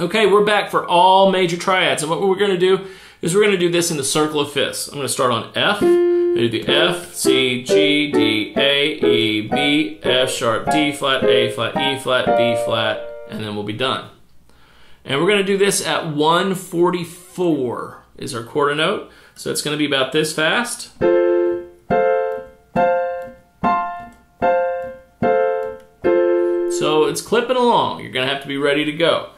Okay, we're back for all major triads. And what we're going to do is we're going to do this in the circle of fifths. I'm going to start on F. I'm do the F, C, G, D, A, E, B, F sharp, D flat, A flat, E flat, B flat, and then we'll be done. And we're going to do this at 144 is our quarter note. So it's going to be about this fast. So it's clipping along. You're going to have to be ready to go.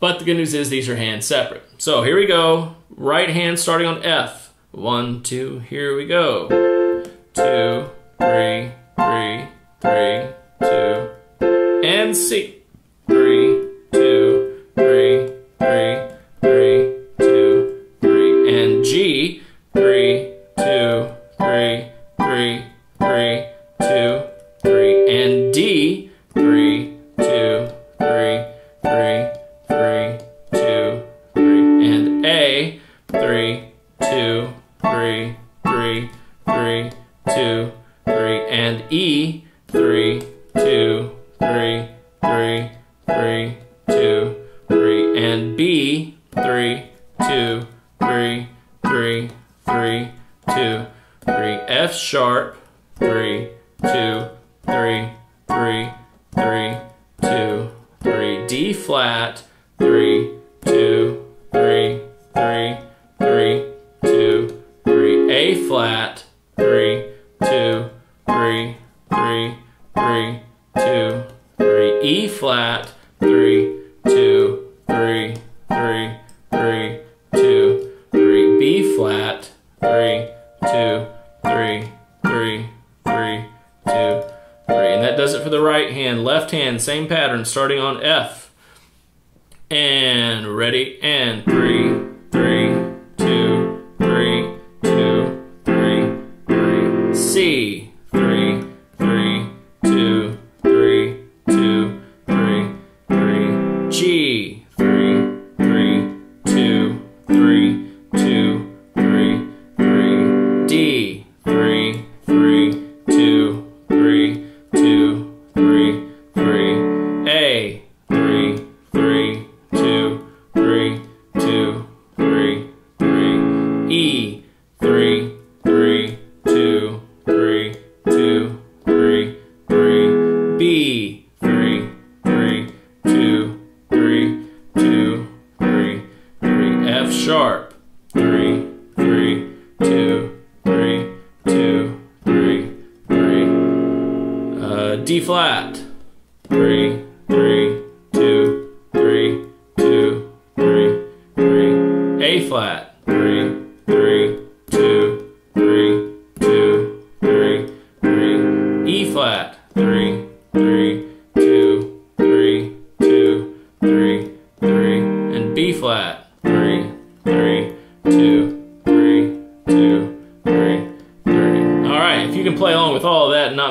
But the good news is these are hand separate. So here we go. Right hand starting on F. One, two, here we go. Two, three, three, three, two, and C. Three, two, three, three, three, two, three, and G. Three, two, three, three, three, two, three, and D. A, three, two, three, three, three, two, three, and E, three, two, three, three, three, two, three, and B, three, two, three, three, three, two, three, F sharp, three, two, three, three, three, two, three, D flat, three, three, three, three, two, three, E flat, three, two, three, three, three, two, three, B flat, three, two, three, three, three, two, three. And that does it for the right hand. Left hand, same pattern, starting on F. And ready, and three, three, two, three, two, three, three. C, G, three, three, two, three, two, three, three. D, three, sharp, three, three, two, three, two, three, three. Uh, D flat, three, three, two, three, two, three, three. A flat, three, three, two, three, two, three, three. E flat, three, three, two, three, two, three, three. And B flat,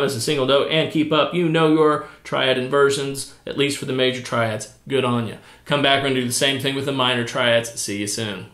miss a single note and keep up, you know your triad inversions, at least for the major triads. Good on you. Come back and do the same thing with the minor triads. See you soon.